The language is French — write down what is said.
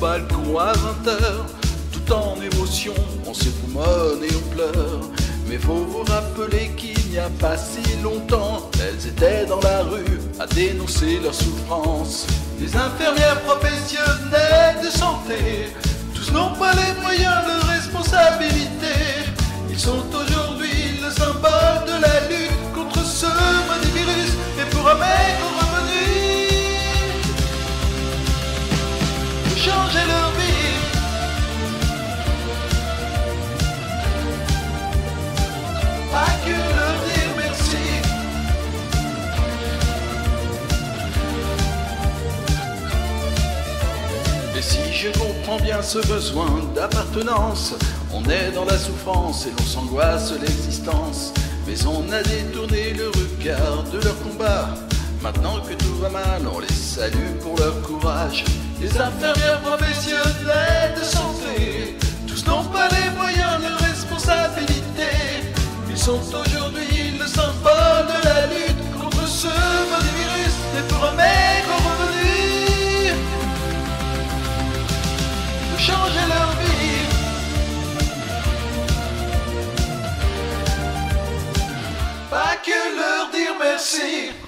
balcon à 20 heures. Tout en émotion, on s'époumonne et on pleure. Mais faut vous rappeler qu'il n'y a pas si longtemps, elles étaient dans la rue à dénoncer leur souffrance. Les infirmières professionnelles de santé, tous n'ont pas les moyens de responsabilité. Ils sont aujourd'hui le symbole je comprends bien ce besoin d'appartenance, on est dans la souffrance et l'on s'angoisse l'existence. Mais on a détourné le regard de leur combat. Maintenant que tout va mal, on les salue pour leur courage. Les infirmières professionnels de santé, tous n'ont pas les moyens de responsabilité. Ils sont que leur dire merci.